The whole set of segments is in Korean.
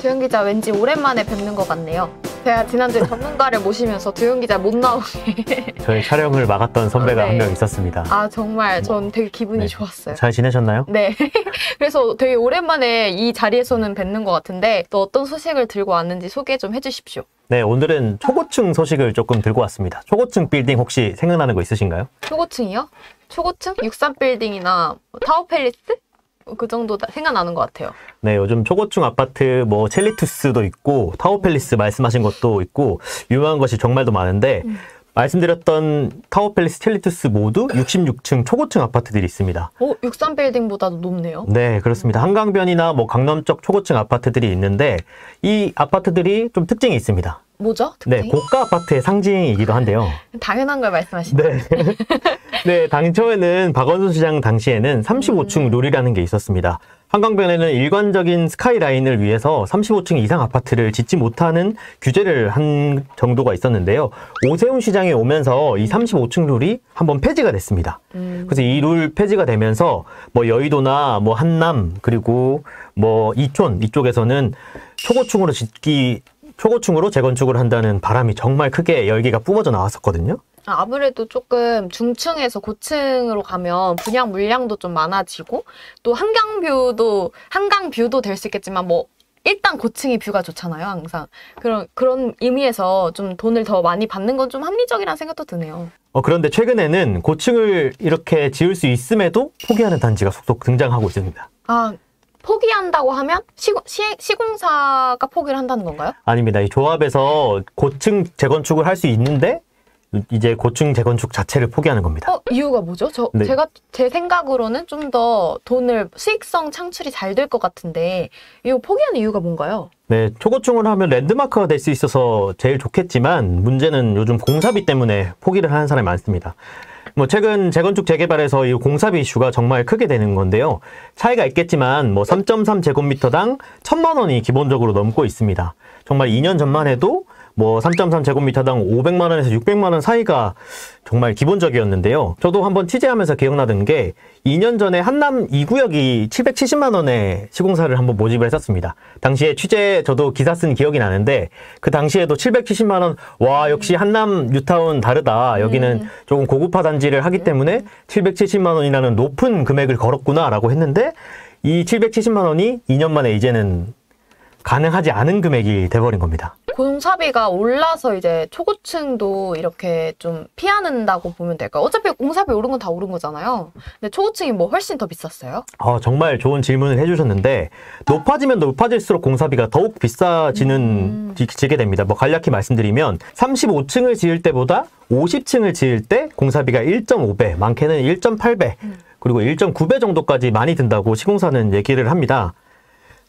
두현 기자 왠지 오랜만에 뵙는 것 같네요. 제가 지난주에 전문가를 모시면서 두현 기자 못 나오게. 저희 촬영을 막았던 선배가 네. 한명 있었습니다. 아 정말 전 되게 기분이 네. 좋았어요. 잘 지내셨나요? 네. 그래서 되게 오랜만에 이 자리에서는 뵙는 것 같은데 또 어떤 소식을 들고 왔는지 소개 좀 해주십시오. 네, 오늘은 초고층 소식을 조금 들고 왔습니다. 초고층 빌딩 혹시 생각나는 거 있으신가요? 초고층이요? 초고층? 63빌딩이나 타워팰리스? 그 정도 다- 생각나는 것 같아요. 네, 요즘 초고층 아파트 뭐 첼리투스도 있고 타워팰리스 말씀하신 것도 있고 유명한 것이 정말도 많은데 말씀드렸던 타워팰리스, 첼리투스 모두 66층 초고층 아파트들이 있습니다. 오, 63빌딩보다도 높네요. 네, 그렇습니다. 한강변이나 뭐 강남 쪽 초고층 아파트들이 있는데 이 아파트들이 좀 특징이 있습니다. 뭐죠? 네, 특징이? 고가 아파트의 상징이기도 한데요. 당연한 걸 말씀하시네. 네. 네, 당초에는 박원순 시장 당시에는 35층 룰이라는 게 있었습니다. 한강변에는 일관적인 스카이라인을 위해서 35층 이상 아파트를 짓지 못하는 규제를 한 정도가 있었는데요. 오세훈 시장이 오면서 이 35층 룰이 한번 폐지가 됐습니다. 음. 그래서 이 룰 폐지가 되면서 뭐 여의도나 뭐 한남 그리고 뭐 이촌 이쪽에서는 초고층으로 짓기 초고층으로 재건축을 한다는 바람이 정말 크게 열기가 뿜어져 나왔었거든요. 아, 아무래도 조금 중층에서 고층으로 가면 분양 물량도 좀 많아지고 또 한강뷰도 한강뷰도 될 수 있겠지만 뭐 일단 고층이 뷰가 좋잖아요 항상 그런 그런 의미에서 좀 돈을 더 많이 받는 건 좀 합리적이라는 생각도 드네요. 어, 그런데 최근에는 고층을 이렇게 지을 수 있음에도 포기하는 단지가 속속 등장하고 있습니다. 아 포기한다고 하면 시공, 시, 시 공사가 포기를 한다는 건가요? 아닙니다. 이 조합에서 고층 재건축을 할 수 있는데 이제 고층 재건축 자체를 포기하는 겁니다. 어 이유가 뭐죠? 저 네. 제가 제 생각으로는 좀 더 돈을 수익성 창출이 잘 될 것 같은데 이거 포기하는 이유가 뭔가요? 네, 초고층을 하면 랜드마크가 될 수 있어서 제일 좋겠지만 문제는 요즘 공사비 때문에 포기를 하는 사람이 많습니다. 뭐 최근 재건축 재개발에서 이 공사비 이슈가 정말 크게 되는 건데요. 차이가 있겠지만 뭐 3.3 제곱미터당 1천만 원이 기본적으로 넘고 있습니다. 정말 2년 전만 해도 뭐 3.3 제곱미터당 500만 원에서 600만 원 사이가 정말 기본적이었는데요. 저도 한번 취재하면서 기억나는 게 2년 전에 한남 2구역이 770만 원의 시공사를 한번 모집을 했었습니다. 당시에 취재 저도 기사 쓴 기억이 나는데 그 당시에도 770만 원, 와 역시 한남 뉴타운 다르다. 여기는 조금 고급화 단지를 하기 때문에 770만 원이라는 높은 금액을 걸었구나라고 했는데 이 770만 원이 2년 만에 이제는 가능하지 않은 금액이 돼버린 겁니다. 공사비가 올라서 이제 초고층도 이렇게 좀 피하는다고 보면 될까요? 어차피 공사비 오른 건 다 오른 거잖아요. 근데 초고층이 뭐 훨씬 더 비쌌어요? 어, 정말 좋은 질문을 해주셨는데 높아지면 높아질수록 공사비가 더욱 비싸지는 지- 지게 됩니다. 뭐 간략히 말씀드리면 35층을 지을 때보다 50층을 지을 때 공사비가 1.5배, 많게는 1.8배, 그리고 1.9배 정도까지 많이 든다고 시공사는 얘기를 합니다.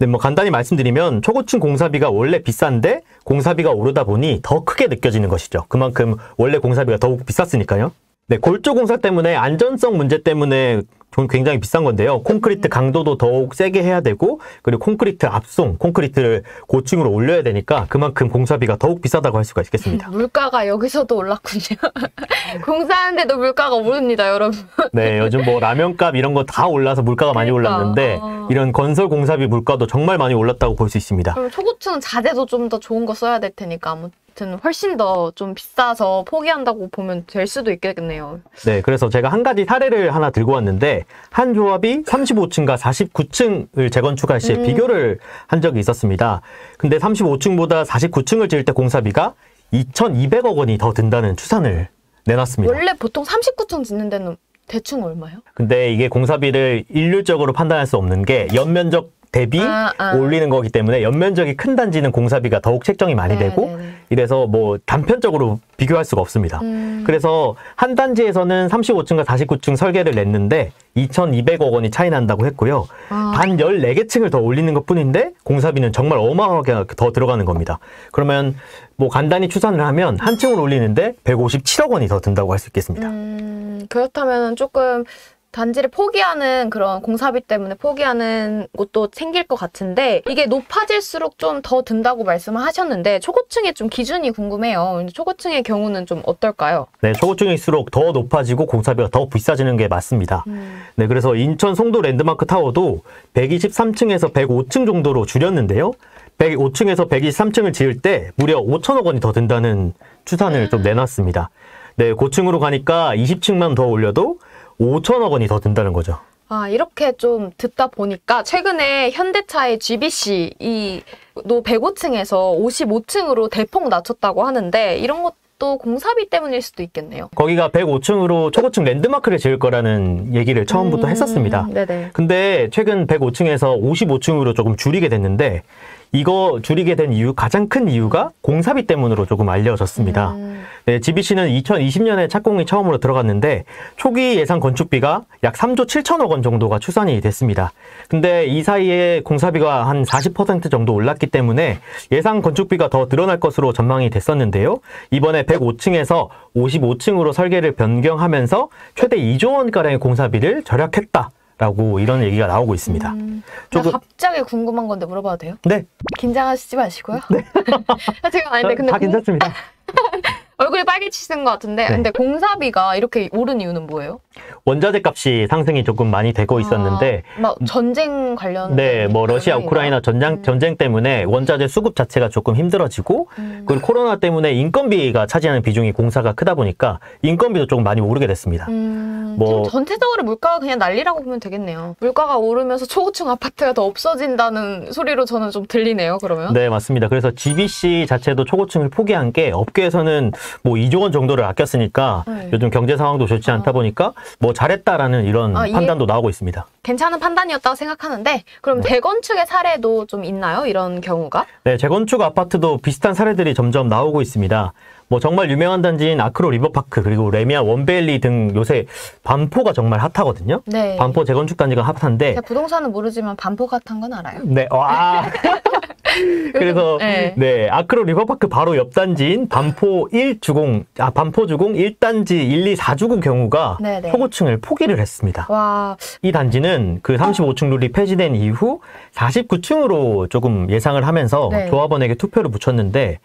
네, 뭐 간단히 말씀드리면 초고층 공사비가 원래 비싼데 공사비가 오르다 보니 더 크게 느껴지는 것이죠. 그만큼 원래 공사비가 더욱 비쌌으니까요. 네, 골조 공사 때문에 안전성 문제 때문에 좀 굉장히 비싼 건데요. 콘크리트 강도도 더욱 세게 해야 되고 그리고 콘크리트 압송, 콘크리트를 고층으로 올려야 되니까 그만큼 공사비가 더욱 비싸다고 할 수가 있겠습니다. 물가가 여기서도 올랐군요. 공사하는데도 물가가 오릅니다, 여러분. 네, 요즘 뭐 라면값 이런 거 다 올라서 물가가 많이 그러니까, 올랐는데 어. 이런 건설 공사비 물가도 정말 많이 올랐다고 볼 수 있습니다. 그럼 초고층은 자재도 좀 더 좋은 거 써야 될 테니까 아무튼 훨씬 더 좀 비싸서 포기한다고 보면 될 수도 있겠네요. 네, 그래서 제가 한 가지 사례를 하나 들고 왔는데 한 조합이 35층과 49층을 재건축할 시에 음. 비교를 한 적이 있었습니다. 근데 35층보다 49층을 지을 때 공사비가 2,200억 원이 더 든다는 추산을 내놨습니다. 원래 보통 39층 짓는 데는 대충 얼마요? 근데 이게 공사비를 일률적으로 판단할 수 없는 게 연면적 대비 아, 아. 올리는 거기 때문에 연면적이 큰 단지는 공사비가 더욱 책정이 많이 네, 되고 네, 네. 이래서 뭐 단편적으로 비교할 수가 없습니다. 음. 그래서 한 단지에서는 35층과 49층 설계를 냈는데 2,200억 원이 차이 난다고 했고요. 아. 단 14개 층을 더 올리는 것 뿐인데 공사비는 정말 어마어마하게 더 들어가는 겁니다. 그러면 뭐 간단히 추산을 하면 한 층을 올리는데 157억 원이 더 든다고 할 수 있겠습니다. 음, 그렇다면 조금 단지를 포기하는 그런 공사비 때문에 포기하는 곳도 생길 것 같은데 이게 높아질수록 좀 더 든다고 말씀을 하셨는데 초고층의 좀 기준이 궁금해요. 초고층의 경우는 좀 어떨까요? 네, 초고층일수록 더 높아지고 공사비가 더 비싸지는 게 맞습니다. 음. 네, 그래서 인천 송도 랜드마크 타워도 123층에서 105층 정도로 줄였는데요. 105층에서 123층을 지을 때 무려 5천억 원이 더 든다는 추산을 좀 내놨습니다. 네, 고층으로 가니까 20층만 더 올려도 5천억 원이 더 든다는 거죠. 아, 이렇게 좀 듣다 보니까 최근에 현대차의 GBC 이도 105층에서 55층으로 대폭 낮췄다고 하는데 이런 것도 공사비 때문일 수도 있겠네요. 거기가 105층으로 초고층 랜드마크를 지을 거라는 얘기를 처음부터 음, 했었습니다. 네네. 근데 최근 105층에서 55층으로 조금 줄이게 됐는데 이거 줄이게 된 이유 가장 큰 이유가 공사비 때문으로 조금 알려졌습니다. 음, 네, GBC는 2020년에 착공이 처음으로 들어갔는데 초기 예상 건축비가 약 3조 7천억 원 정도가 추산이 됐습니다. 근데 이 사이에 공사비가 한 40% 정도 올랐기 때문에 예상 건축비가 더 늘어날 것으로 전망이 됐었는데요. 이번에 105층에서 55층으로 설계를 변경하면서 최대 2조 원가량의 공사비를 절약했다. 라고 이런 얘기가 나오고 있습니다. 음, 조금- 나 갑자기 궁금한 건데 물어봐도 돼요? 네, 긴장하시지 마시고요. 네. 제가 아닌데 근데 다 공- 괜찮습니다. 얼굴이 빨개지시는 것 같은데 네. 근데 공사비가 이렇게 오른 이유는 뭐예요? 원자재 값이 상승이 조금 많이 되고 있었는데 아, 막 전쟁 관련 네, 뭐 러시아? 우크라이나 전쟁 음. 전쟁 때문에 원자재 수급 자체가 조금 힘들어지고 음. 그리고 코로나 때문에 인건비가 차지하는 비중이 공사가 크다 보니까 인건비도 조금 많이 오르게 됐습니다. 음, 뭐- 좀 전체적으로 물가가 그냥 난리라고 보면 되겠네요. 물가가 오르면서 초고층 아파트가 더 없어진다는 소리로 저는 좀 들리네요. 그러면 네, 맞습니다. 그래서 GBC 자체도 초고층을 포기한 게 업계에서는 뭐 2조 원 정도를 아꼈으니까 네. 요즘 경제 상황도 좋지 않다 아. 보니까 뭐 잘했다라는 이런 아, 이해- 판단도 나오고 있습니다. 괜찮은 판단이었다고 생각하는데 그럼 네. 재건축의 사례도 좀 있나요? 이런 경우가? 네, 재건축 아파트도 비슷한 사례들이 점점 나오고 있습니다. 뭐 정말 유명한 단지인 아크로 리버파크 그리고 래미안 원베일리 등 요새 반포가 정말 핫하거든요. 네. 반포 재건축 단지가 핫한데 부동산은 모르지만 반포 같은 건 알아요. 네, 와. 그래서 네. 네. 아크로 리버파크 바로 옆 단지인 반포 1주공 아 반포 주공 1단지 1, 2, 4주공 경우가 네, 네. 초고층을 포기를 했습니다. 와, 이 단지는 그 35층 룰이 폐지된 이후 49층으로 조금 예상을 하면서 네. 조합원에게 투표를 붙였는데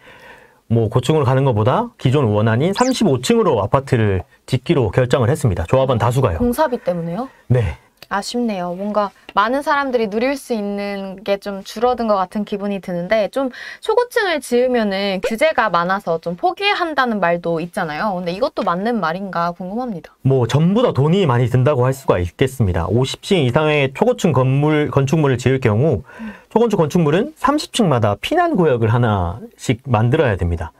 뭐 고층으로 가는 것보다 기존 원안인 35층으로 아파트를 짓기로 결정을 했습니다. 조합원 다수가요. 공사비 때문에요? 네. 아쉽네요. 뭔가 많은 사람들이 누릴 수 있는 게 좀 줄어든 것 같은 기분이 드는데 좀 초고층을 지으면은 규제가 많아서 좀 포기한다는 말도 있잖아요. 근데 이것도 맞는 말인가 궁금합니다. 뭐 전부 다 돈이 많이 든다고 할 수가 있겠습니다. 50층 이상의 초고층 건물 건축물을 지을 경우 초건축 건축물은 30층마다 피난 구역을 하나씩 만들어야 됩니다.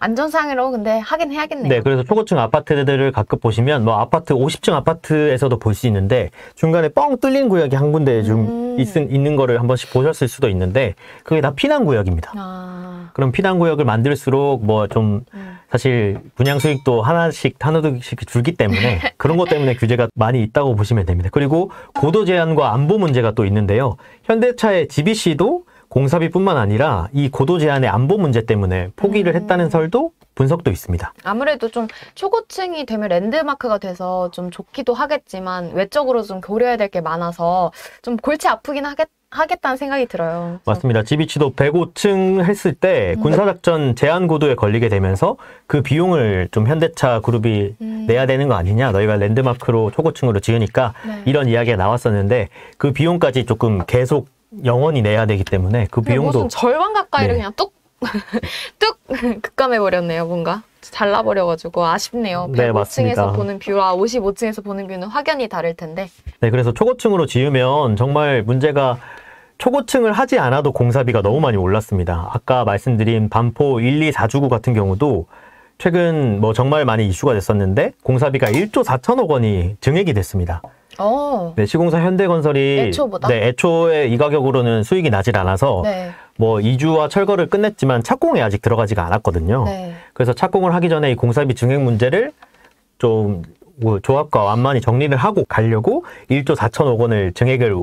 안전상으로 근데 하긴 해야겠네요. 네, 그래서 초고층 아파트들을 가끔 보시면 뭐 아파트 50층 아파트에서도 볼 수 있는데 중간에 뻥 뚫린 구역이 한 군데 좀 음. 있, 있는 거를 한 번씩 보셨을 수도 있는데 그게 다 피난 구역입니다. 아, 그럼 피난 구역을 만들수록 뭐좀 음. 사실 분양 수익도 하나씩 하나둘씩 줄기 때문에 그런 것 때문에 규제가 많이 있다고 보시면 됩니다. 그리고 고도 제한과 안보 문제가 또 있는데요. 현대차의 GBC도 공사비뿐만 아니라 이 고도 제한의 안보 문제 때문에 포기를 음. 했다는 설도 분석도 있습니다. 아무래도 좀 초고층이 되면 랜드마크가 돼서 좀 좋기도 하겠지만 외적으로 좀 고려해야 될 게 많아서 좀 골치 아프긴 하겠, 하겠다는 생각이 들어요. 맞습니다. GBC도 105층 했을 때 음. 군사작전 제한 고도에 걸리게 되면서 그 비용을 좀 현대차 그룹이 음. 내야 되는 거 아니냐. 너희가 랜드마크로 초고층으로 지으니까 네. 이런 이야기가 나왔었는데 그 비용까지 조금 계속 영원히 내야 되기 때문에 그 비용도 절반 가까이를 네. 그냥 뚝, 뚝 급감해 버렸네요, 뭔가. 잘라버려가지고 아쉽네요. 네, 105층에서 맞습니다. 보는 뷰와 55층에서 보는 뷰는 확연히 다를 텐데. 네, 그래서 초고층으로 지으면 정말 문제가 초고층을 하지 않아도 공사비가 너무 많이 올랐습니다. 아까 말씀드린 반포 1, 2, 4주구 같은 경우도 최근 뭐 정말 많이 이슈가 됐었는데 공사비가 1조 4천억 원이 증액이 됐습니다. 어, 네, 시공사 현대건설이 애초보다? 네, 애초에 이 가격으로는 수익이 나질 않아서 네. 뭐 이주와 철거를 끝냈지만 착공에 아직 들어가지가 않았거든요. 네. 그래서 착공을 하기 전에 이 공사비 증액 문제를 좀뭐 조합과 완만히 정리를 하고 가려고 1조 4천억 원을 증액을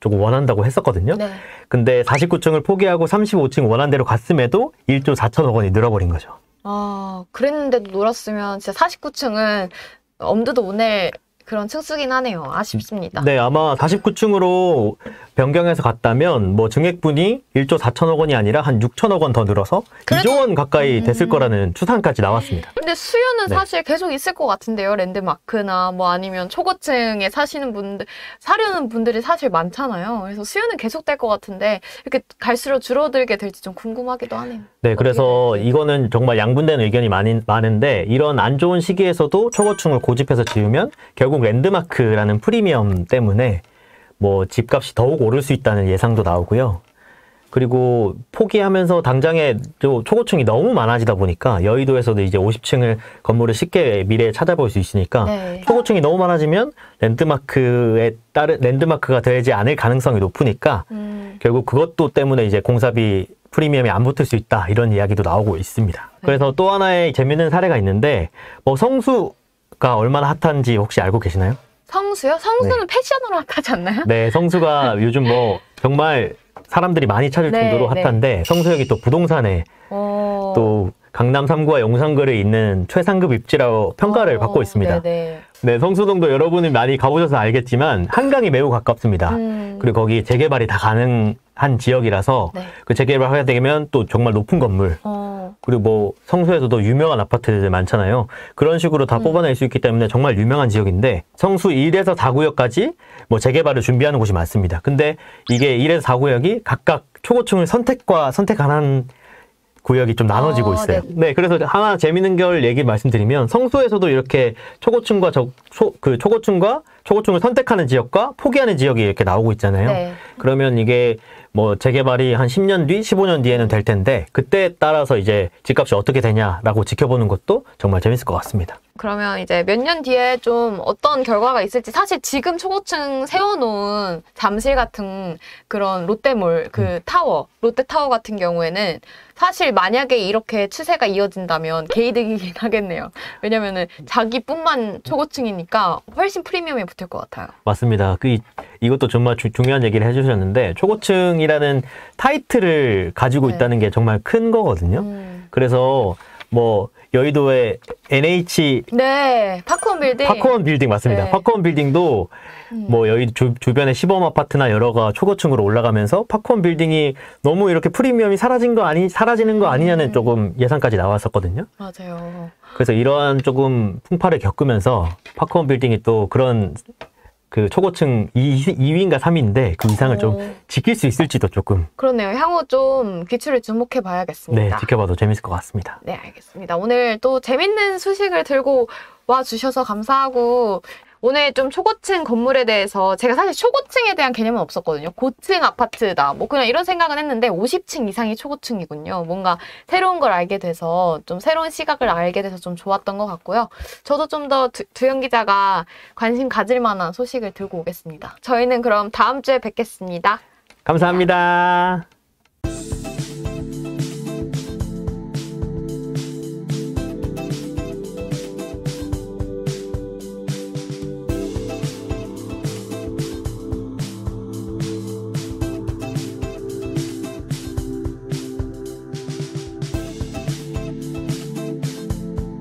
조금 원한다고 했었거든요. 네. 근데 49층을 포기하고 35층 원한대로 갔음에도 1조 4천억 원이 늘어버린 거죠. 아, 그랬는데도 놀았으면 진짜 49층은 엄두도 못낼 그런 층수긴 하네요. 아쉽습니다. 네, 아마 49층으로 변경해서 갔다면 뭐 증액분이 1조 4천억 원이 아니라 한 6천억 원 더 늘어서 그래도- 2조 원 가까이 됐을 음. 거라는 추산까지 나왔습니다. 근데 수요는 네. 사실 계속 있을 것 같은데요. 랜드마크나 뭐 아니면 초고층에 사시는 분들, 사려는 분들이 사실 많잖아요. 그래서 수요는 계속 될 것 같은데 이렇게 갈수록 줄어들게 될지 좀 궁금하기도 하네요. 네, 그래서 이거는 정말 양분된 의견이 많이, 많은데 이런 안 좋은 시기에서도 초고층을 고집해서 지으면 결국 랜드마크라는 프리미엄 때문에 뭐 집값이 더욱 오를 수 있다는 예상도 나오고요. 그리고 포기하면서 당장에 또 초고층이 너무 많아지다 보니까 여의도에서도 이제 50층을 건물을 쉽게 미래에 찾아볼 수 있으니까 네. 초고층이 너무 많아지면 랜드마크에 따른 랜드마크가 되지 않을 가능성이 높으니까 음, 결국 그것도 때문에 이제 공사비 프리미엄이 안 붙을 수 있다 이런 이야기도 나오고 있습니다. 그래서 또 하나의 재밌는 사례가 있는데 뭐 성수 가 얼마나 핫한지 혹시 알고 계시나요? 성수요? 성수는 패션으로 핫하지 않나요? 네, 성수가 요즘 뭐 정말 사람들이 많이 찾을 네, 정도로 네. 핫한데 성수역이 또 부동산에 어, 또 강남 3구와 용산구에 있는 최상급 입지라고 평가를 어, 받고 있습니다. 네네. 네, 성수동도 여러분이 많이 가보셔서 알겠지만 한강이 매우 가깝습니다. 음, 그리고 거기 재개발이 다 가능한 지역이라서 네. 그 재개발하게 되면 또 정말 높은 건물 어, 그리고 뭐 성수에서도 유명한 아파트들 많잖아요. 그런 식으로 다 음. 뽑아낼 수 있기 때문에 정말 유명한 지역인데 성수 1에서 4구역까지 뭐 재개발을 준비하는 곳이 많습니다. 근데 이게 1에서 4구역이 각각 초고층을 선택과 선택 안 한 구역이 좀 나눠지고 아, 있어요. 네. 네, 그래서 하나 재밌는 걸 얘기 말씀드리면 성수에서도 이렇게 초고층과 저, 초, 그 초고층과 초고층을 선택하는 지역과 포기하는 지역이 이렇게 나오고 있잖아요. 네. 그러면 이게 뭐 재개발이 한 10년 뒤, 15년 뒤에는 될 텐데 그때에 따라서 이제 집값이 어떻게 되냐라고 지켜보는 것도 정말 재밌을 것 같습니다. 그러면 이제 몇 년 뒤에 좀 어떤 결과가 있을지 사실 지금 초고층 세워놓은 잠실 같은 그런 롯데몰 그 음. 타워 롯데 타워 같은 경우에는 사실 만약에 이렇게 추세가 이어진다면 개이득이긴 하겠네요. 왜냐면은 자기뿐만 초고층이니까 훨씬 프리미엄에 붙을 것 같아요. 맞습니다. 그 이- 이것도 정말 주- 중요한 얘기를 해주셨는데 초고층이라는 타이틀을 가지고 네. 있다는 게 정말 큰 거거든요. 음. 그래서 뭐 여의도의 NH 네, 파크원 빌딩. 파크원 빌딩 맞습니다. 네. 파크원 빌딩도 음. 뭐 여의 주, 주변에 시범 아파트나 여러가 초고층으로 올라가면서 파크원 빌딩이 너무 이렇게 프리미엄이 사라진 거 아니 사라지는 거 아니냐는 음. 조금 예상까지 나왔었거든요. 맞아요. 그래서 이러한 조금 풍파를 겪으면서 파크원 빌딩이 또 그런 그 초고층 2, 2위인가 3위인데 그 이상을 좀 어, 지킬 수 있을지도 조금 그렇네요. 향후 좀 기출을 주목해 네, 봐야겠습니다. 지켜봐도 재밌을 것 같습니다. 네, 알겠습니다. 오늘 또 재밌는 소식을 들고 와 주셔서 감사하고 오늘 좀 초고층 건물에 대해서 제가 사실 초고층에 대한 개념은 없었거든요. 고층 아파트다. 뭐 그냥 이런 생각은 했는데 50층 이상이 초고층이군요. 뭔가 새로운 걸 알게 돼서 좀 새로운 시각을 알게 돼서 좀 좋았던 것 같고요. 저도 좀 더 두현 기자가 관심 가질 만한 소식을 들고 오겠습니다. 저희는 그럼 다음 주에 뵙겠습니다. 감사합니다.